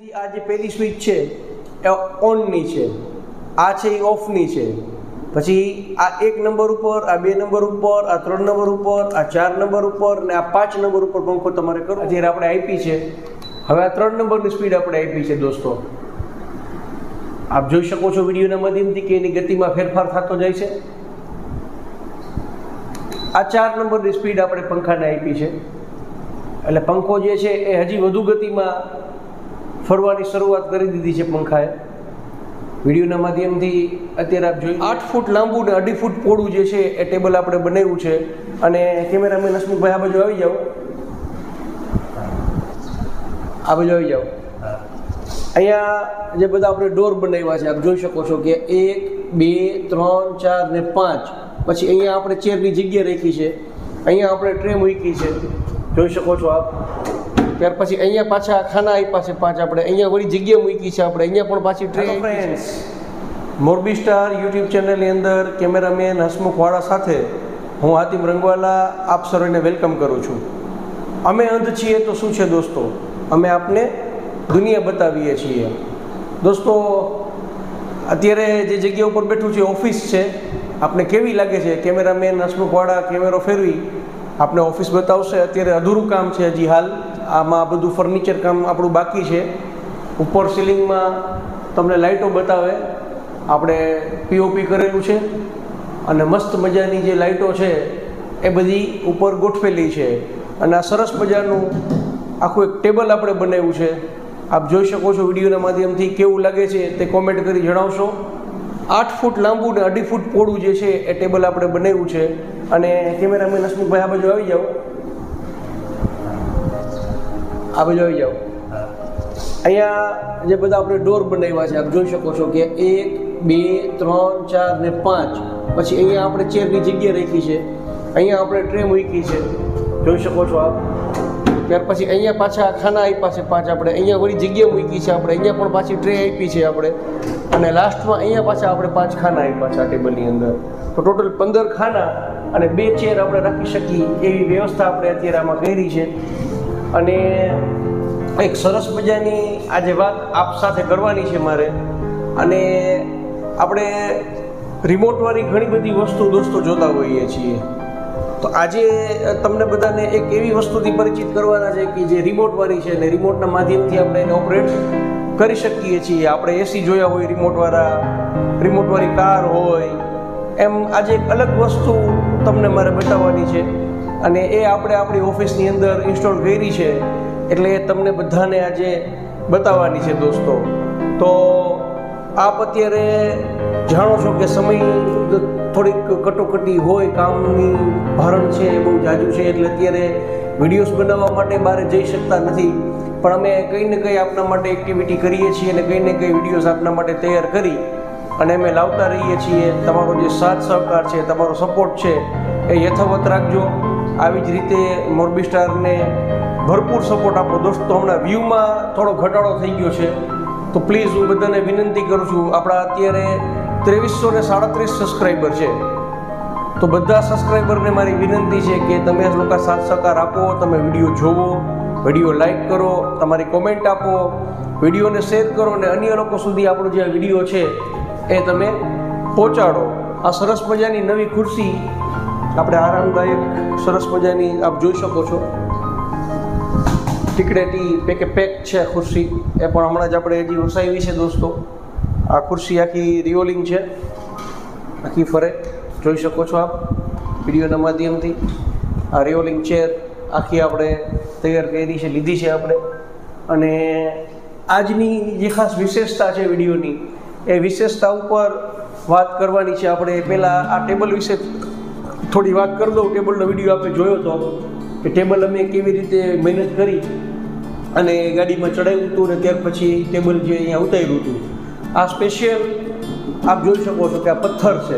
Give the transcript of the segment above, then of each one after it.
આ જે પહેલી સ્વિચ છે, એ ઓનની છે. આ છે, એ ઓફની છે. પછી આ એક નંબર ઉપર, આ બે નંબર ઉપર, આ ત્રણ નંબર ઉપર, આ ચાર નંબર ઉપર અને આ પાંચ નંબર ઉપર પંખો તમારે કરો જ્યારે આપણે આપી છે, હવે આ ત્રણ નંબરની સ્પીડ આપણે આપી છે, દોસ્તો. આપ જોઈ શકો છો વિડીયોના માધ્યમથી કે એની ગતિમાં ફેરફાર થતો જાય છે. આ ચાર નંબરની સ્પીડ આપણે પંખાને આપી છે. એટલે પંખો જે છે, એ હજી વધુ ગતિમાં ફરવાની શરૂઆત કરી દીધી છે પંખાએ. વિડીયોના માધ્યમથી અત્યારે આપ જોઈ આઠ ફૂટ લાંબુ ને અઢી ફૂટ પોળું જે છે એ ટેબલ આપણે બનાવ્યું છે અને કેમેરામેન હસમુખભાઈ આ બાજુ આવી જાઓ. આ બાજુ આવી જાઓ. અહીંયા જે બધા આપણે ડોર બનાવ્યા છે, આપ જોઈ શકો છો કે એક, બે, ત્રણ, ચાર ને પાંચ. પછી અહીંયા આપણે ચેરની જગ્યા રાખી છે. અહીંયા આપણે ટ્રે મૂકી છે. જોઈ શકો છો આપ. ત્યાર પછી અહીંયા પાછા ખાના આપ્યા છે પાંચ આપણે. અહીંયા વળી જગ્યા મૂકી છે આપણે. અહીંયા પણ પાછી ટ્રે ફ્રેન્ડ્સ મોરબી સ્ટાર યુટ્યુબ ચેનલની અંદર કેમેરામેન હસમુખવાળા સાથે હું હાતિમ રંગવાલા આપ સર્વેને વેલકમ કરું છું. અમે અંધ છીએ તો શું છે દોસ્તો? અમે આપને દુનિયા બતાવીએ છીએ. દોસ્તો અત્યારે જે જગ્યા ઉપર બેઠું છે ઓફિસ છે. આપણે કેવી લાગે છે? કેમેરામેન હસમુખવાળા કેમેરો ફેરવી આપને ઓફિસ બતાવશે. અત્યારે અધૂરું કામ છે હજી હાલ. આમાં બધું ફર્નિચર કામ આપણું બાકી છે. ઉપર સીલિંગમાં તમને લાઇટો બતાવે. આપણે પીઓપી કરેલું છે. અને મસ્ત મજાની જે લાઇટો છે, એ બધી ઉપર ગોઠવેલી છે. અને આ સરસ મજાનું આખું એક ટેબલ આપણે બનાવ્યું છે. આપ જોઈ શકો છો વિડીયોના માધ્યમથી કેવું લાગે છે તે કોમેન્ટ કરી જણાવશો. આઠ ફૂટ લાંબુ ને અઢી ફૂટ પોળું જે છે એ ટેબલ આપણે બનાવ્યું છે. અને કેમેરામેન હસમુખભાઈ આ બાજુ આવી જાઓ. આ બાજુ આવી જાઓ. અહીંયા જે બધા આપણે ડોર બનાવ્યા છે, આપ જોઈ શકો છો કે એક, બે, ત્રણ, ચાર ને પાંચ. પછી અહીંયા આપણે ચેરની જગ્યા રાખી છે. અહીંયા આપણે ટ્રે મૂકી છે. જોઈ શકો છો આપ. ત્યાર પછી અહીંયા પાછા ખાના આપ્યા છે પાંચ આપણે. અહીંયા વળી જગ્યા મૂકી છે આપણે. અહીંયા પણ પાછી ટ્રે આપી છે આપણે. અને લાસ્ટમાં અહીંયા પાછા આપણે પાંચ ખાના આપ્યા છે આ ટેબલની અંદર. તો ટોટલ પંદર ખાના અને બે ચેર આપણે રાખી શકીએ એવી વ્યવસ્થા આપણે અત્યારે આમાં કરી છે. અને એક સરસ મજાની આજે વાત આપ સાથે કરવાની છે મારે. અને આપણે રિમોટવાળી ઘણી બધી વસ્તુ દોસ્તો જોતા હોઈએ છીએ. તો આજે તમને બધાને એક એવી વસ્તુથી પરિચિત કરવાના છે કે જે રિમોટવાળી છે ને રિમોટના માધ્યમથી આપણે એને ઓપરેટ કરી શકીએ છીએ. આપણે એસી જોયા હોય, રિમોટવાળા, રિમોટવાળી કાર હોય, એમ આજે એક અલગ વસ્તુ તમને મારે બતાવવાની છે. અને એ આપણે આપણી ઓફિસની અંદર ઇન્સ્ટોલ કરી છે, એટલે એ તમને બધાને આજે બતાવવાની છે દોસ્તો. તો આપ અત્યારે જાણો છો કે સમય થોડીક કટોકટી હોય, કામની ભારણ છે, એ બહુ જાજુ છે, એટલે અત્યારે વિડીયોઝ બનાવવા માટે બહાર જઈ શકતા નથી. પણ અમે કંઈ ને કંઈ આપના માટે એક્ટિવિટી કરીએ છીએ અને કંઈ ને કંઈ વિડીયોઝ આપના માટે તૈયાર કરી અને અમે લાવતા રહીએ છીએ. તમારો જે સાથ સહકાર છે, તમારો સપોર્ટ છે, એ યથાવત રાખજો. આવી જ રીતે મોરબી સ્ટારને ભરપૂર સપોર્ટ આપો દોસ્તો. હમણાં વ્યૂમાં થોડો ઘટાડો થઈ ગયો છે. તો પ્લીઝ હું બધાને વિનંતી કરું છું, આપણા અત્યારે ત્રેવીસો ને સાડત્રીસ સબસ્ક્રાઈબર છે. તો બધા સબસ્ક્રાઈબરને મારી વિનંતી છે કે તમે લોકો સાથ સહકાર આપો, તમે વીડિયો જોવો, વીડિયો લાઈક કરો, તમારી કોમેન્ટ આપો, વિડીયોને શેર કરો અને અન્ય લોકો સુધી આપણો જે વીડિયો છે એ તમે પહોંચાડો. આ સરસ મજાની નવી ખુરશી આપણે આરામદાયક, સરસ મજાની આપ જોઈ શકો છો. ટીકડેટી પેકે પેક છે ખુરશી. એ પણ હમણાં જ આપણે હજી વસાવી છે દોસ્તો. આ ખુરશી આખી રિયોલિંગ છે. આખી ફરે. જોઈ શકો છો આપ વિડીયોના માધ્યમથી. આ રિયોલિંગ ચેર આખી આપણે તૈયાર કરી છે, લીધી છે આપણે. અને આજની જે ખાસ વિશેષતા છે વિડીયોની, એ વિશેષતા ઉપર વાત કરવાની છે આપણે. પહેલાં આ ટેબલ વિશે થોડી વાત કરી દઉં ટેબલનો વીડિયો આપણે જોયો હતો કે ટેબલ અમે કેવી રીતે મહેનત કરી અને ગાડીમાં ચડાવ્યું હતું ને ત્યાર પછી ટેબલ જે અહીંયા ઉતાર્યું હતું. આ સ્પેશિયલ આપ જોઈ શકો છો કે આ પથ્થર છે.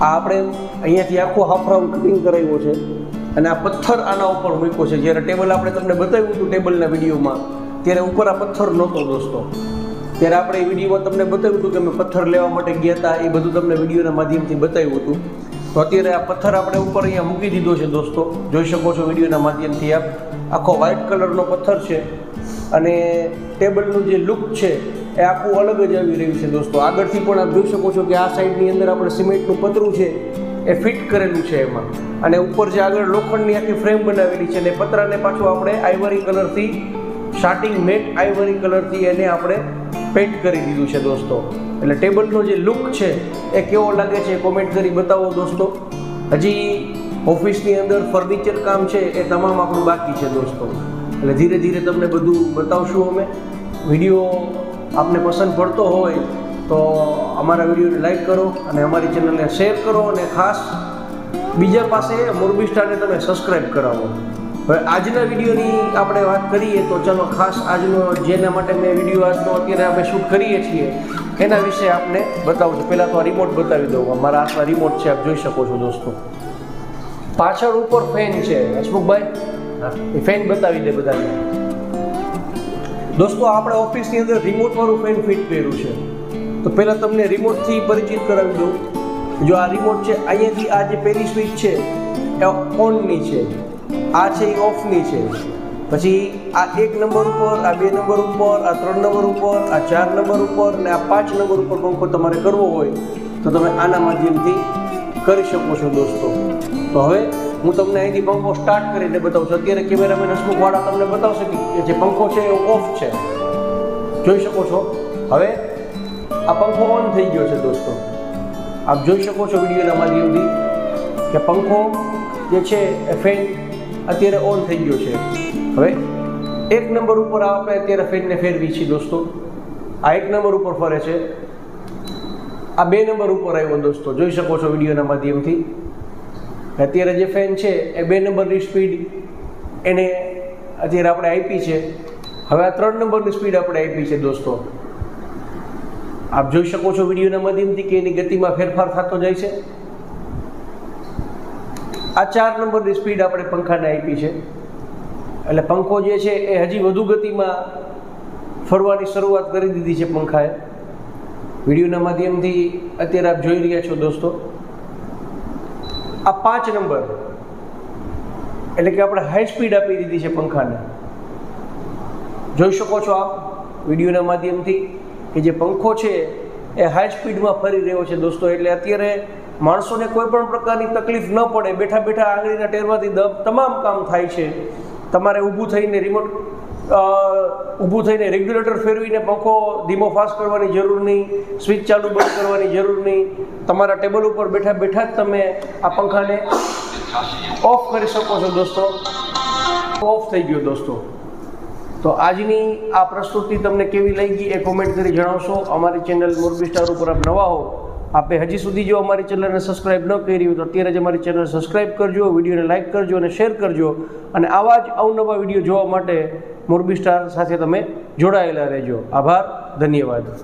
આ આપણે અહીંયાથી આખો હાફ રાઉન્ડ કટિંગ કરાવ્યો છે અને આ પથ્થર આના ઉપર મૂક્યો છે. જ્યારે ટેબલ આપણે તમને બતાવ્યું હતું ટેબલના વિડીયોમાં, ત્યારે ઉપર આ પથ્થર નહોતો દોસ્તો. ત્યારે આપણે એ વિડીયોમાં તમને બતાવ્યું હતું કે અમે પથ્થર લેવા માટે ગયા હતા, એ બધું તમને વિડીયોના માધ્યમથી બતાવ્યું હતું. તો અત્યારે આ પથ્થર આપણે ઉપર અહીંયા મૂકી દીધો છે દોસ્તો. જોઈ શકો છો વિડીયોના માધ્યમથી આપ. આખો વ્હાઇટ કલરનો પથ્થર છે અને ટેબલનું જે લુક છે એ આખું અલગ જ આવી રહ્યું છે દોસ્તો. આગળથી પણ આપ જોઈ શકો છો કે આ સાઈડની અંદર આપણે સિમેન્ટનું પતરું છે એ ફિટ કરેલું છે એમાં. અને ઉપર જે આગળ લોખંડની આખી ફ્રેમ બનાવેલી છે અને પતરાને પાછું આપણે આઈવરી કલરથી સ્ટાર્ટિંગ મેટ આઈવરી કલરથી એને આપણે પેન્ટ કરી દીધું છે દોસ્તો. એટલે ટેબલનો જે લુક છે એ કેવો લાગે છે કોમેન્ટ કરી બતાવો દોસ્તો. હજી ઓફિસની અંદર ફર્નિચર કામ છે એ તમામ આપણું બાકી છે દોસ્તો. એટલે ધીરે ધીરે તમને બધું બતાવશું અમે. વીડિયો આપને પસંદ પડતો હોય તો અમારા વિડીયોને લાઈક કરો અને અમારી ચેનલને શેર કરો અને ખાસ બીજા પાસે મોરબી સ્ટારને તમે સબસ્ક્રાઈબ કરાવો. હવે આજના વિડીયોની આપણે વાત કરીએ તો ચાલો ખાસ આજનો જેના માટે મેં વીડિયો આજનો અત્યારે આપણે શૂટ કરીએ છીએ એના વિશે આપને બતાવું છું. પહેલાં તો આ રિમોટ બતાવી દઉં. મારા હાથમાં રિમોટ છે આપ જોઈ શકો છો દોસ્તો. પાછળ ઉપર ફેન છે. હસમુખભાઈ એ ફેન બતાવી દે બધાને. દોસ્તો, આપણે ઓફિસની અંદર રિમોટવાળું ફેન ફિટ કર્યું છે. તો પહેલાં તમને રિમોટથી પરિચિત કરાવી દઉં. જો આ રિમોટ છે, અહીંયાથી આ જે પહેલી સ્વિચ છે, એ ઓનની છે. આ છે, એ ઓફની છે. પછી આ એક નંબર ઉપર, આ બે નંબર ઉપર, આ ત્રણ નંબર ઉપર, આ ચાર નંબર ઉપર અને આ પાંચ નંબર ઉપર પંખો તમારે કરવો હોય તો તમે આના માધ્યમથી કરી શકો છો દોસ્તો. તો હવે હું તમને અહીંથી પંખો સ્ટાર્ટ કરીને બતાવું છું. અત્યારે કેમેરામેન હસમુખવાળા તમને બતાવશે કે જે પંખો છે એ ઓફ છે. જોઈ શકો છો? હવે આ પંખો ઓન થઈ ગયો છે દોસ્તો. આપ જોઈ શકો છો વિડીયોના માધ્યમથી કે પંખો જે છે એ ફેન અત્યારે ઓન થઈ ગયો છે. હવે એક નંબર ઉપર આપણે અત્યારે ફેનને ફેરવી છીએ દોસ્તો. આ એક નંબર ઉપર ફરે છે. આ બે નંબર ઉપર આવ્યો દોસ્તો. જોઈ શકો છો વિડીયોના માધ્યમથી. અત્યારે જે ફેન છે, એ બે નંબરની સ્પીડ એને અત્યારે આપણે આપી છે. હવે આ ત્રણ નંબરની સ્પીડ આપણે આપી છે દોસ્તો. આપ જોઈ શકો છો વિડીયોના માધ્યમથી કે એની ગતિમાં ફેરફાર થતો જાય છે. આ ચાર નંબરની સ્પીડ આપણે પંખાને આપી છે. એટલે પંખો જે છે, એ હજી વધુ ગતિમાં ફરવાની શરૂઆત કરી દીધી છે પંખાએ. વિડીયોના માધ્યમથી અત્યારે આપ જોઈ રહ્યા છો દોસ્તો. આ પાંચ નંબર. એટલે કે આપણે હાઈ સ્પીડ આપી દીધી છે પંખાને. જોઈ શકો છો આપ વિડીયોના માધ્યમથી કે જે પંખો છે એ હાઈ સ્પીડમાં ફરી રહ્યો છે દોસ્તો. એટલે અત્યારે માણસોને કોઈ પણ પ્રકારની તકલીફ ન પડે. બેઠા બેઠા આંગળીના ટેરવાથી દબ તમામ કામ થાય છે. તમારે ઊભું થઈને રિમોટ ઊભું થઈને રેગ્યુલેટર ફેરવીને પંખો ધીમો ફાસ્ટ કરવાની જરૂર નહીં, સ્વિચ ચાલુ બંધ કરવાની જરૂર નહીં. તમારા ટેબલ ઉપર બેઠા બેઠા જ તમે આ પંખાને ઓફ કરી શકો છો દોસ્તો. ઓફ થઈ ગયો દોસ્તો. તો આજની આ પ્રસ્તુતિ તમને કેવી લાગી એ કોમેન્ટ કરી જણાવશો. અમારી ચેનલ મોરબી સ્ટાર ઉપર આપ નવા હો આપે હજી સુધી જો અમારી ચેનલને સબસ્ક્રાઇબ ન કરી હોય તો અત્યારે જ અમારી ચેનલ સબસ્ક્રાઇબ કરજો, વિડીયોને લાઇક કરજો અને શેર કરજો. અને આવા જ અવનવા વીડિયો જોવા માટે મોરબી સ્ટાર સાથે તમે જોડાયેલા રહેજો. આભાર, ધન્યવાદ.